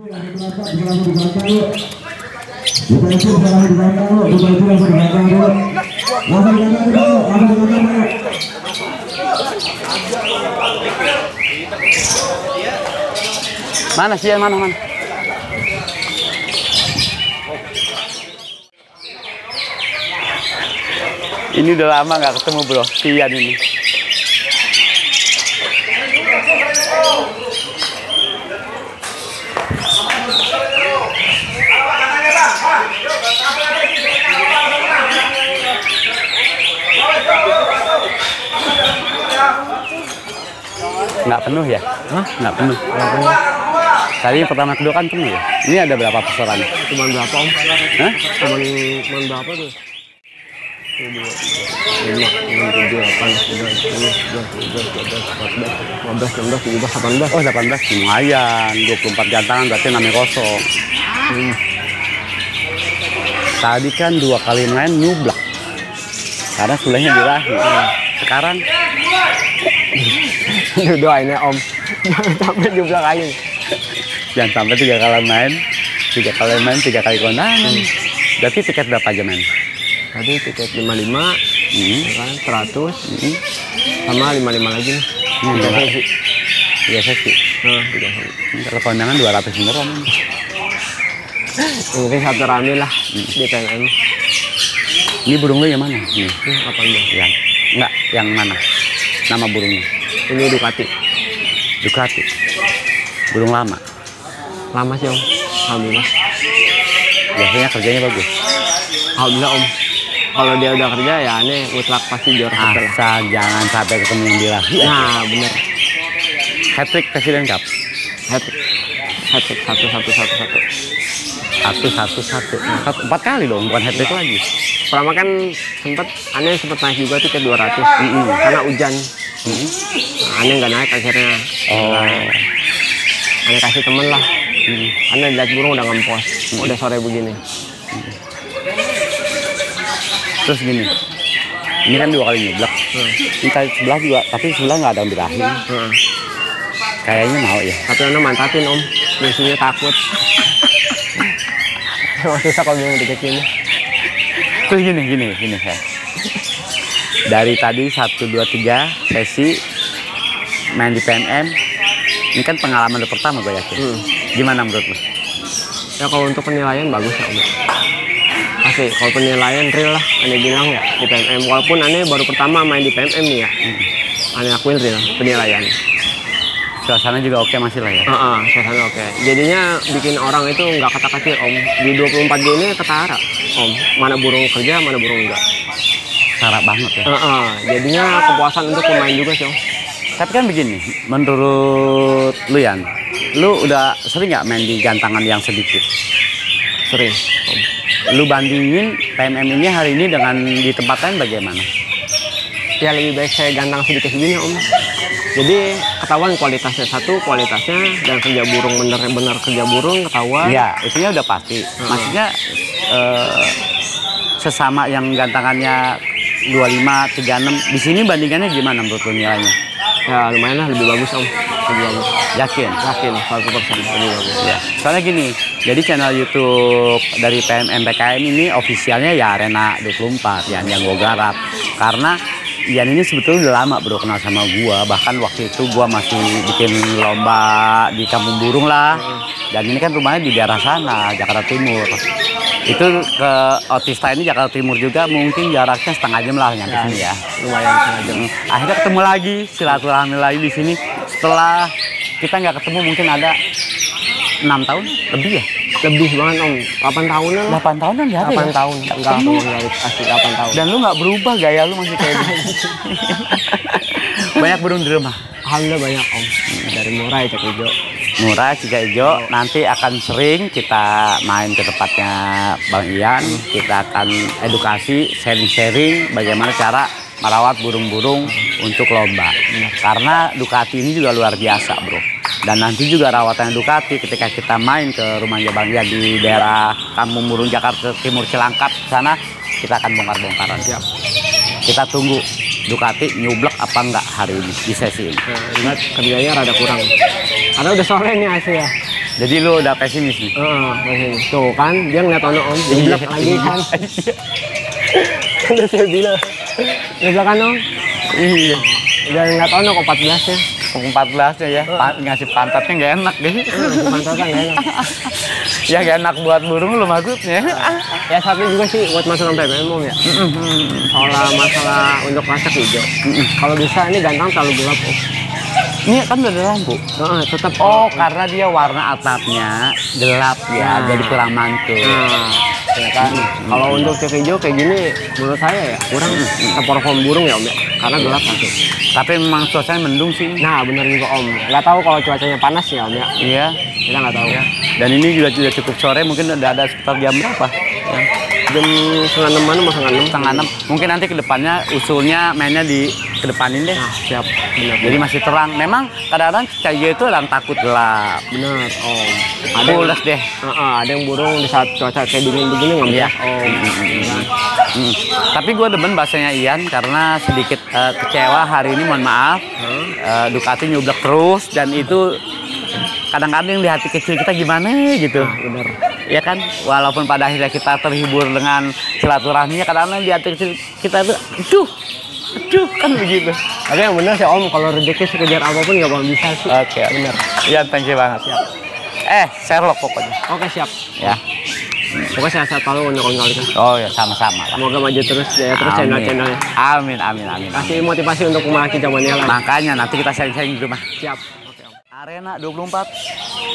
Mana sih mana mana? Ini udah lama nggak ketemu bro, Kian ini. Nggak penuh ya? Hah? Nggak penuh. Nggak penuh. Tadi yang pertama kedua kan penuh ya? Ini ada berapa pesanan? Cuman berapa om? Hah? Cuman berapa tuh? Lima, enam, tujuh, delapan, sembilan, sepuluh, sebelas, dua belas, tiga belas, empat belas, lima belas, enam belas, tujuh belas, delapan belas. Oh 18 lumayan 24 jantangan berarti namanya kosong Hmm. Tadi kan dua kali main nyublak Karena sulainya dirahi Sekarang Itu doainnya om. Jangan sampai jumlah kayu. jangan sampai tiga kali main Tiga kali main, tiga kali kondangan Berarti tiket berapa aja main? Tadi tiket lima lima, Hmm. kan seratus, Hmm. sama lima lima lagi nih. Hmm, Tiga sesi. Tiga sesi tiga sesi. Kalau kondangan 200 beneran penting satu rame lah di PNM. Ini burung lu yang mana? Ini Ini apa nih? yang Enggak, yang mana? Nama burungnya Ini Ducati. Ducati Burung lama Lama sih om. Alhamdulillah. Biasanya kerjanya bagus Alhamdulillah om. Kalau dia udah kerja ya aneh mutlak pasti juara. Asal jangan sampai ketemu yang dirahi Nah bener. Hat-trick Presiden Cup Hat hat satu satu satu satu. satu satu satu Satu- empat kali dong bukan hat trick lagi Pertama kan sempet aneh sempet naik juga tuh ke 200 karena hujan. Nah, aneh nggak naik akhirnya. oh Aneh kasih temen lah. Mm. Aneh lihat burung udah ngempos. Udah sore begini. terus gini ini kan dua kali nyeblak Hmm. ini kali sebelah juga tapi sebelah nggak ada yang birahi Nah, kayaknya mau ya tapi aneh mantapin om. Musuhnya takut. Emang susah kalau bingung deketin. terus gini gini gini ya dari tadi satu dua tiga sesi main di PNM ini kan pengalaman pertama gue yakin Hmm. gimana menurut lu Ya kalau untuk penilaian bagus ya om. Asli, kalau penilaian real lah, aneh bilang ya di PMM. Walaupun aneh baru pertama main di PMM nih ya, aneh akuin real penilaian. suasana juga oke masih lah ya Heeh, suasana oke. Jadinya bikin orang itu nggak kata kacir om. Di 24 G ini ketara om. Mana burung kerja, mana burung enggak. Sarap banget ya Heeh, jadinya kepuasan untuk pemain juga sih. Tapi kan begini, menurut lu Yan, lu udah sering nggak main di gantangan yang sedikit? Sering. Lu bandingin PMM ini hari ini dengan di tempat lain bagaimana? Ya lebih baik saya gantang sedikit begini om. Jadi ketahuan kualitasnya satu, kualitasnya dan kerja burung bener-bener kerja burung ketahuan. Iya, itunya udah pasti. Maksudnya eh, sesama yang gantangannya 25, 36, di sini bandingannya gimana menurut lu nilainya? Ya lumayan lah lebih bagus om. Lebih bagus. Yakin? Yakin 100% lebih bagus. Ya. Soalnya gini, jadi channel YouTube dari PMM PKM ini ofisialnya ya Arena 24 yang yang gue garap. Karena Ian ini sebetulnya udah lama bro kenal sama gua. Bahkan waktu itu gua masih bikin lomba di Kampung Burung lah. Dan ini kan rumahnya di daerah sana, Jakarta Timur. Itu ke Otista ini Jakarta Timur juga mungkin jaraknya setengah jam lah nyampe sini ya. Lumayan sengaja. Hmm, akhirnya ketemu lagi silaturahmi lagi di sini setelah kita nggak ketemu mungkin ada enam tahun lebih ya Lebih banget om. 8 tahunan lah. 8 tahunan ya ada 8 ya? tahun. Enggak Ketemu. asli 8 tahun. dan lu nggak berubah gaya lu masih kayak gini banyak burung di rumah Alhamdulillah banyak om. Dari Murai Cek Ijo. Murah Ciga Ijo. Nanti akan sering kita main ke tempatnya Bang Ian. Kita akan edukasi sharing-sharing bagaimana cara merawat burung-burung untuk lomba. Karena Ducati ini juga luar biasa bro. Dan nanti juga rawatan Ducati ketika kita main ke rumahnya Bang Ian di daerah Kampung Burung Jakarta Timur Cilangkap sana kita akan bongkar-bongkaran. Kita tunggu Ducati nyublek apa enggak hari ini di sesi ini Nah, lihat kerjanya rada kurang. Karena udah sore nih asli ya. Jadi lu udah pesimis nih. Masih. Tuh kan, dia ngeliat ono om, jeblak lagi kan. Udah saya bilang, jeblak kan om. Iya. Udah ngeliat ono kok 14 ya. Pukul 14 ya, ya. Pa- ngasih pantatnya nggak enak deh. Mantap kan ya. ya nggak enak buat burung lu maksudnya. Ya satu juga sih buat masalah PMM om ya. Soal masalah untuk masak hijau. Kalau bisa ini gantang terlalu gelap om. Ini kan udah ada lampu. Heeh, tetap Oh, karena dia warna atapnya gelap ya, Nah. jadi kurang mantul. Nah, ya kan. Kalau untuk cek hijau kayak gini, menurut saya ya kurang perform burung ya om ya, karena gelap nanti. Tapi memang suasana mendung sih. Nah, bener juga om. Nggak tahu kalau cuacanya panas ya om ya. Iya. Kita nggak tahu. Dan ini juga sudah cukup sore, mungkin udah ada sekitar jam berapa? Ya. Jam setengah enam mana mau setengah enam? Setengah enam. Mungkin nanti ke depannya usulnya mainnya di kedepanin deh. Nah, siap. Benar. Jadi masih terang. Memang kadang-kadang kayak gitu orang takut gelap. benar om. Ada yang, Pulas deh. Heeh, ada yang burung di saat cuaca kayak dingin begini nggak Iya. om. Iya kan? Hmm. Tapi gue demen bahasanya Ian karena sedikit eh, kecewa hari ini mohon maaf. Hah? Eh, Ducati nyublak terus dan itu kadang-kadang di hati kecil kita gimana gitu. Nah, benar. Ya kan, walaupun pada akhirnya kita terhibur dengan silaturahminya, kadang-kadang di hati kecil kita tuh, aduh, aduh, kan begitu. Tapi yang benar sih om, kalau rezeki sekejar apa pun nggak bakal bisa sih. Oke, Benar. Iya, thank you banget. Eh, Sherlock pokoknya. Oke siap. Ya. Pokoknya sehat selalu untuk kawan kita. Oh ya, sama-sama lah. Semoga maju terus ya terus channel-channelnya. Amin, amin, amin. Kasih motivasi untuk memiliki zamannya lah. Makanya nanti kita sharing-sharing di rumah. Siap. Oke om. Arena 24.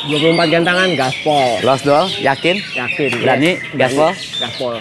24 gantangan gaspol. Lost doll, yakin? Yakin. Berani? Berani. Gaspol? Gaspol.